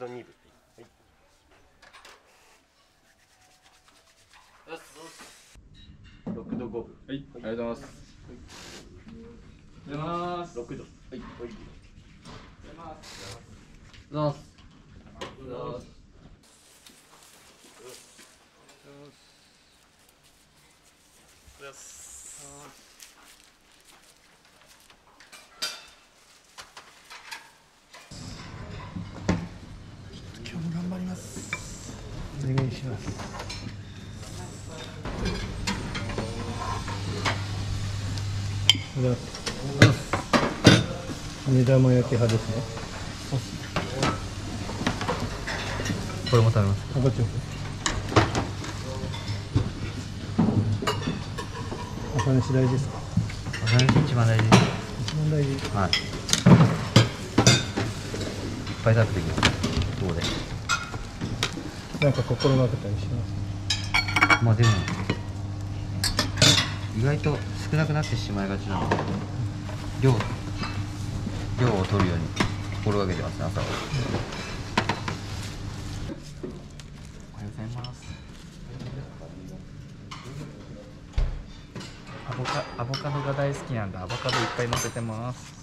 六度二部。はい。六度五部はい、ありがとうございます。おはようござい。ます。六度はいはいおはようございます。今日も頑張りますお願いします目玉焼き派ですねこれも食べます？あこっちも朝飯大事ですか？朝飯一番大事。一番大事はい。いっぱい食べてきます。ここで。なんか心がけたりします？まあでも、意外と少なくなってしまいがちなので、量、量を取るように心がけてますね、朝は。おはようございます。アボカアボカドが大好きなんでアボカドいっぱい乗せてます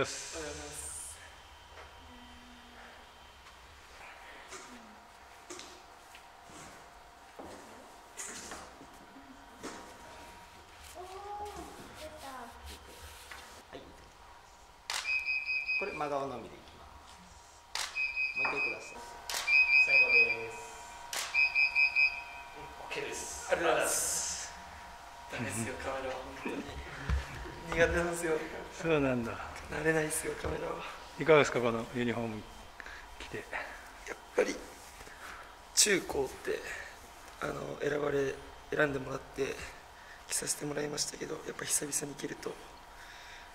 です。これ真顔のみでいきます。もう一回ください最後です。OK です。ありがとうございます。ダメですよ、カメラは本当に。苦手なんですよ。そうなんだ慣れないですよ、カメラは。いかがですかこのユニフォーム着てやっぱり中高ってあの選ばれ選んでもらって着させてもらいましたけど、やっぱ久々に着ると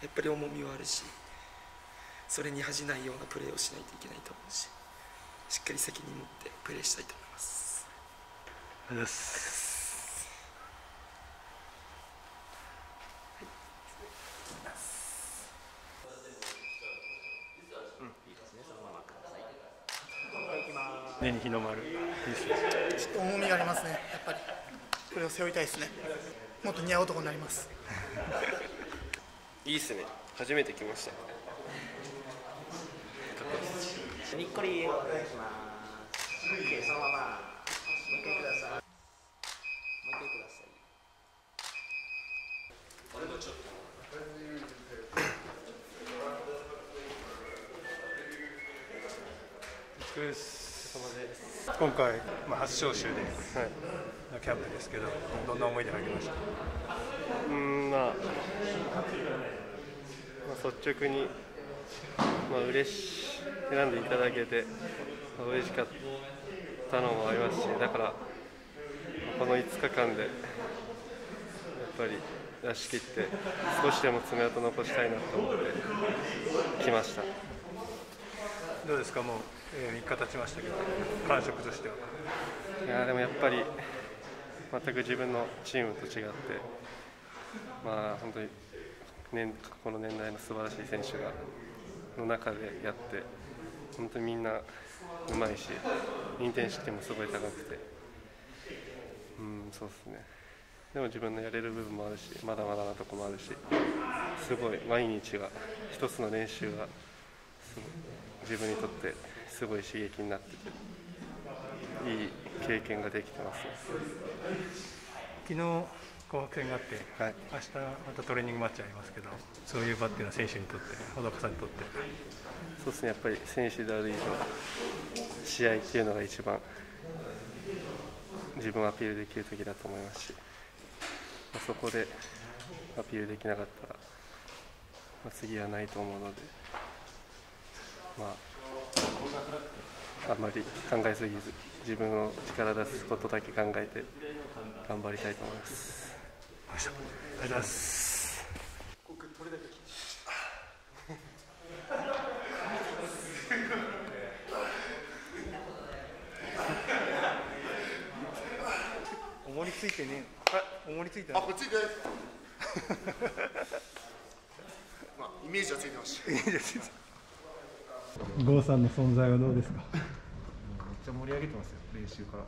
やっぱり重みはあるし、それに恥じないようなプレーをしないといけないと思うし、しっかり責任持ってプレーしたいと思います。ありがとうございます根に日の丸いいですねちょっと重みがありますね、やっぱり。これを背負いたいですね。もっと似合う男になります。いいっすね。初めて来ました。にっこりお願いします OK そのままもう一回ください。もう一回ください今回、まあ、初招集でのキャンプですけど、どんな思いで入りました？うーんまあ、まあ、率直に、まあ嬉し選んでいただけて、まあ、嬉しかったのもありますしだからまあこの5日間でやっぱり出し切って少しでも爪痕残したいなと思って来ましたどうですか、もう、え、3日経ちましたけど、感触としては。いやでもやっぱり全く自分のチームと違ってまあ本当に年この年代の素晴らしい選手がの中でやって本当にみんなうまいし認定式もすごい高くて。うんそうですね。でも自分のやれる部分もあるしまだまだなとこもあるしすごい毎日が一つの練習がすごい。自分にとってすごい刺激になってていい経験ができてますね。昨日紅白戦があって、はい。明日またトレーニングマッチありますけど、そういう場っていうのは選手にとって、小高さんにとって、そうですね、やっぱり選手である以上、試合っていうのが一番自分をアピールできる時だと思いますし、まあそこでアピールできなかったら、まあ、次はないと思うので、まあ、あんまり考えすぎず自分の力出すことだけ考えて頑張りたいと思います。ありがとうございます重りついてね重りついてないあ、これついてないです。まあ、イメージはついてました。いいですよ郷さんの存在はどうですか？めっちゃ盛り上げてますよ練習から。ち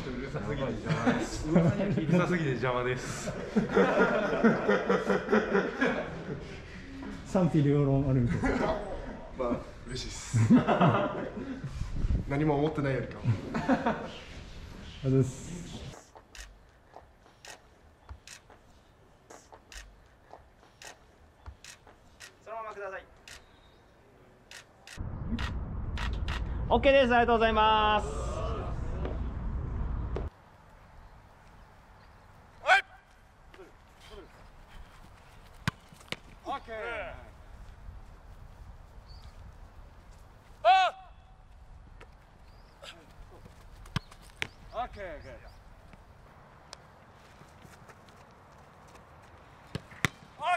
ょっとうるさすぎて邪魔ですうるさすぎて邪魔です。賛否両論あるみたいです。まあ、嬉しいです。何も思ってないよりかは。ありがとうございます。そのままください OK です。ありがとうございます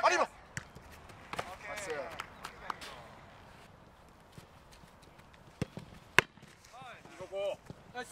あります。よ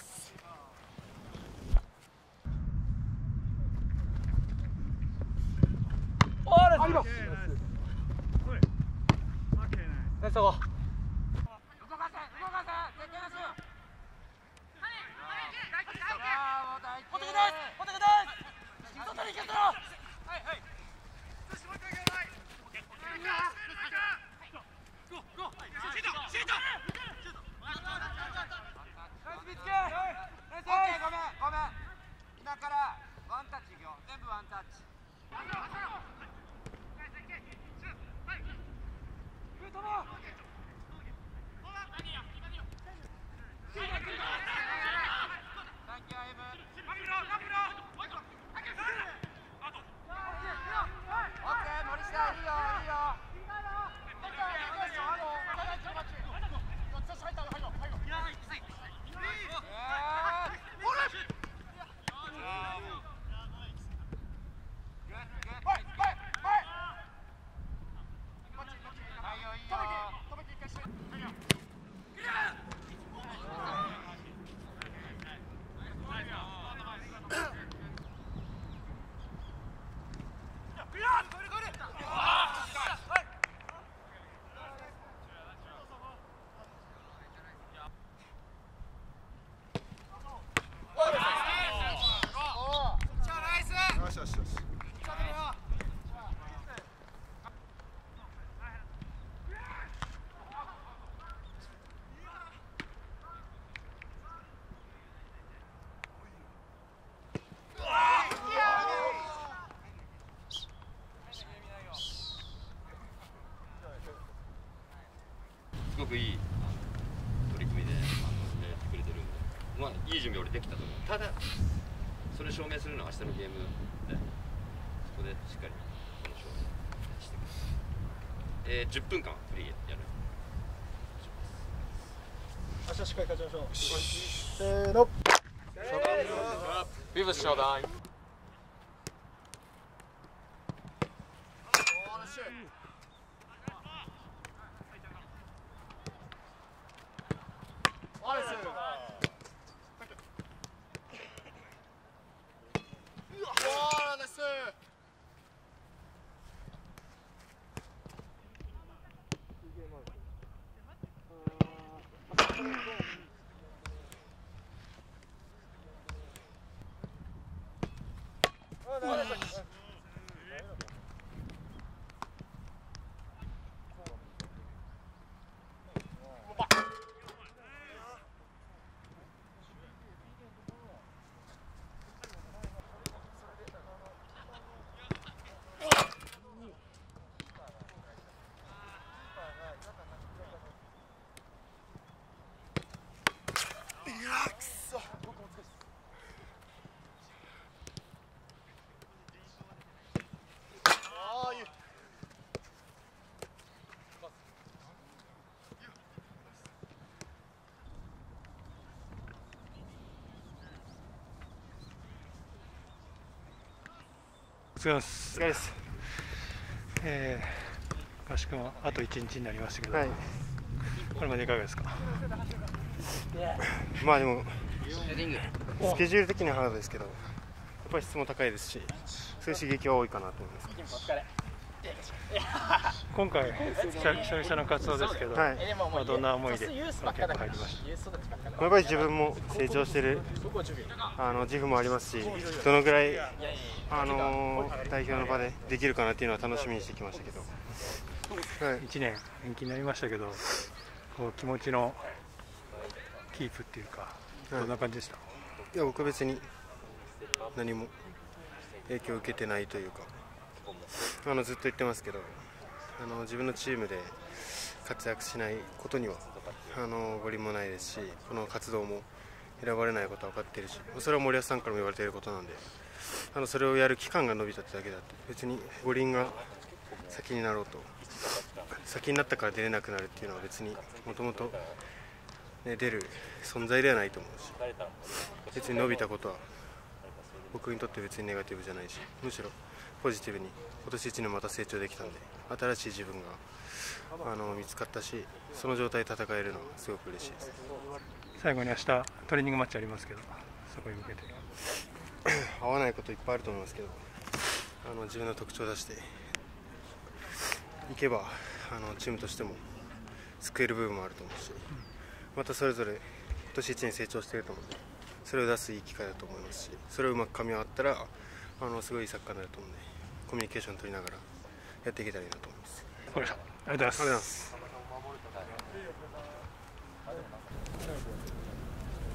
できたと思う。ただそれを証明するのは明日のゲーム。でそこでしっかりこの証明してくる、えー、10分間フリーやる。明日しっかり勝ちましょう。せーの。Viva! 疲れ様です。お疲れです。えー、合宿もあと1日になりましたけど、はい。これまでいかがですか？まあでもスケジュール的にはハードですけどやっぱり質も高いですしそういう刺激は多いかなと思います今回久久々の活動ですけど、はい。まあ、どんな思いでこのキャンプ入りました？やっぱり自分も成長してるあの自負もありますしどのぐらい、あのー代表の場でできるかなっていうのは楽しみにしてきましたけど、はい、1年延期になりましたけどこう気持ちのキープっていうかどんな感じでした、いや僕は別に何も影響を受けてないというかあのずっと言ってますけどあの自分のチームで活躍しないことにはあのご理もないですしこの活動も選ばれないことは分かっているしそれは森保さんからも言われていることなんであのそれをやる期間が伸びたってだけだって別に五輪が先になろうと先になったから出れなくなるっていうのは別にもともと、出る存在ではないと思うし別に伸びたことは僕にとって別にネガティブじゃないしむしろポジティブに今年1年また成長できたんで新しい自分があの見つかったしその状態で戦えるのはすごく嬉しいです。最後に明日トレーニングマッチありますけどそこに向けて。合わないこといっぱいあると思いますけどあの自分の特徴を出していけばあのチームとしても救える部分もあると思うしまたそれぞれ今年1年成長していると思うのでそれを出すいい機会だと思いますしそれをうまく噛み合ったらあのすごいいいサッカーになると思うのでコミュニケーション取りながらやっていけたらいいなと思います。わかりましたありがとうございます。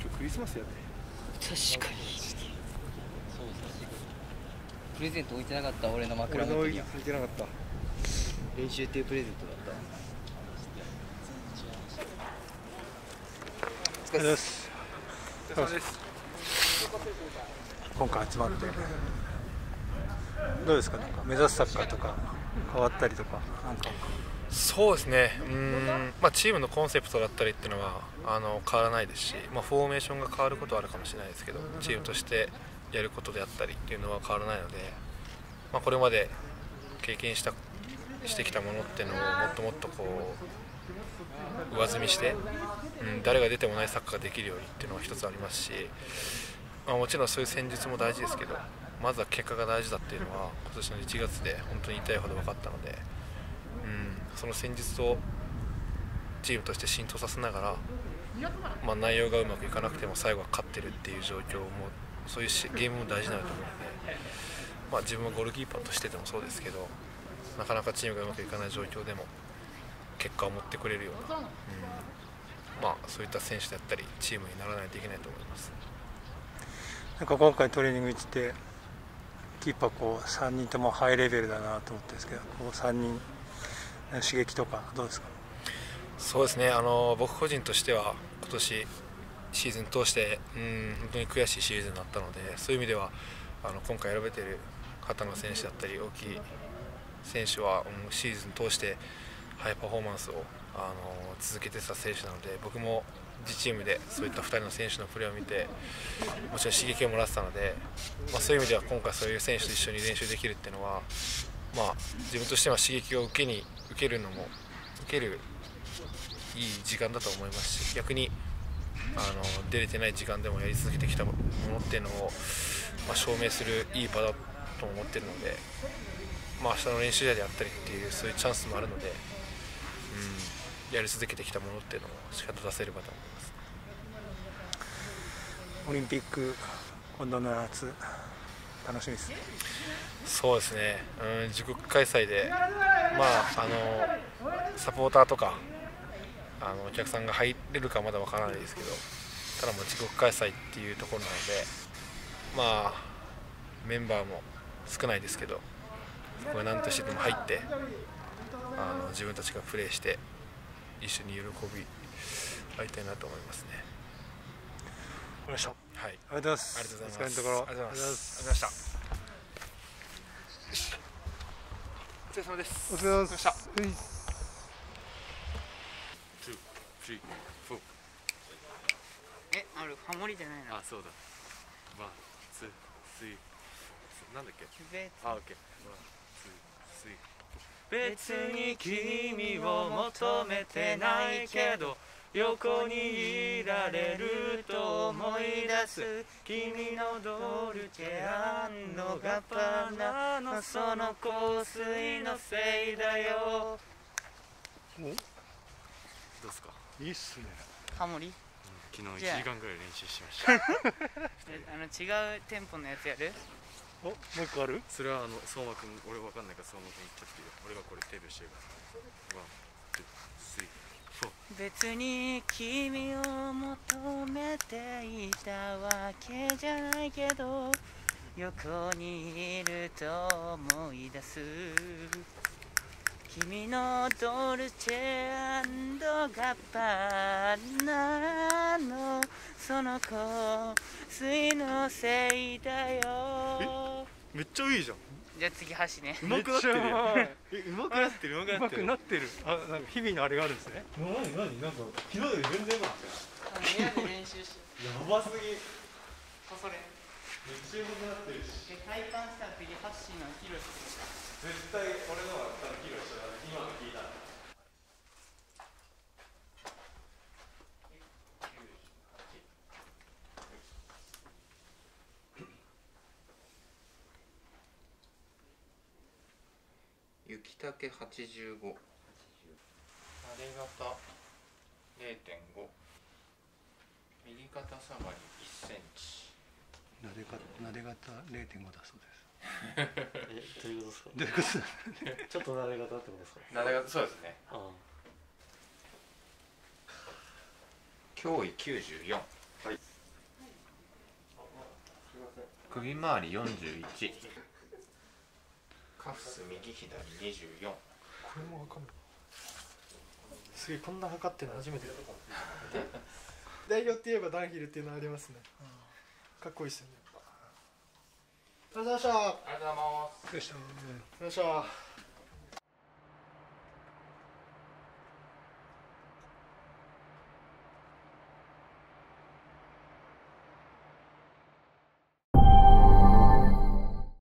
今日クリスマスやね確かにプレゼント置いてなかった俺の枕元には。置いてなかった練習っていうプレゼントだった。お疲れ様です。お疲れ様です。今回集まってどうですか？なんか目指すサッカーとか変わったりとか？なんかそうですね。うん、まあ、チームのコンセプトだったりっていうのはあの変わらないですし、まあ、フォーメーションが変わることはあるかもしれないですけどチームとしてやることであったりっていうのは変わらないので、まあ、これまで経験したしてきたものっていうのをもっともっとこう上積みして、うん、誰が出てもないサッカーができるようにっていうのは一つありますし、まあ、もちろんそういう戦術も大事ですけどまずは結果が大事だっていうのは今年の1月で本当に痛いほど分かったので、うん、その戦術をチームとして浸透させながら、まあ、内容がうまくいかなくても最後は勝ってるっていう状況もそういうゲームも大事になると思うので、まあ、自分はゴールキーパーとしてでもそうですけどなかなかチームがうまくいかない状況でも結果を持ってくれるような、うんまあ、そういった選手であったりチームにならないといけないと思います。なんか今回トレーニング行ってキーパーこう3人ともハイレベルだなと思ってるんですけどこう3人刺激とかどうですか？そうですね。あの僕個人としては今年シーズン通してうん本当に悔しいシーズンだったのでそういう意味ではあの今回選べている片野選手だったり大きい選手はシーズン通してハイパフォーマンスをあの続けてた選手なので僕も自チームでそういった2人の選手のプレーを見てもちろん刺激をもらってたので、まあ、そういう意味では今回そういう選手と一緒に練習できるっていうのは、まあ、自分としては刺激を受けに受けるのも受けるいい時間だと思いますし逆にあの出れてない時間でもやり続けてきたものっていうのを、まあ、証明するいい場だと思ってるので、まあ明日の練習試合であったりっていうそういうチャンスもあるので、うん、やり続けてきたものっていうのをしっかりと出せればと思います。オリンピック今度の夏楽しみですね。そうですね、うん、自国開催で、まあ、あのサポーターとかあのお客さんが入れるかまだわからないですけどただもう自国開催っていうところなのでまあメンバーも少ないですけどそこが何としてでも入ってあの自分たちがプレーして一緒に喜び合いたいなと思いますね。わかりましたはい、ありがとうございますありがとうございます。お疲れのところありがとうございます。ありがとうございました。お疲れ様です。お疲れ様でした。two, three, four. え、ある？ハモリじゃないな。あ、そうだ。one, two, three. なんだっけ？別あオッケースイ別に君を求めてないけど横にいられると思い出す。君のドルチェガッパーナのその香水のせいだよ。どうですか？いいっすね。ハモリ？昨日1時間ぐらい練習しました。えあの違うテンポのやつやる？おもう一個ある？それはあの相馬くん俺わかんないから相馬くん言っちゃっていいよ。俺がこれデビューしてるから。ワンツースリ別に君を求めていたわけじゃないけど横にいると思い出す。君のドルチェガッパーナのその香水のせいだよ。めっちゃいいじゃん。じゃあ次箸ね。うまくなってるうまくなってるうまくなってる。あなんか日々のあれがあるんですね。何何なんか昨日より全然うまかった部屋で練習してやばすぎ。こそれ。めっちゃうまくなってるし。で体感したら次の披露して絶対俺のは多分披露したら今の聞丈85なで型0.5右肩下がり1センチ。なでかなで型0.5だそうです。えどういうことですか？どういうことですか？ちょっとなで方ってことですか？なで型そうですね。あ脅威94はい。首周り41カフス右左24これもわかんない。すげえこんな測ってるの初めて。代表って言えばダンヒルっていうのありますね。かっこいいっすよね。ありがとうございました。ありがとうございます。よいしょよいしょ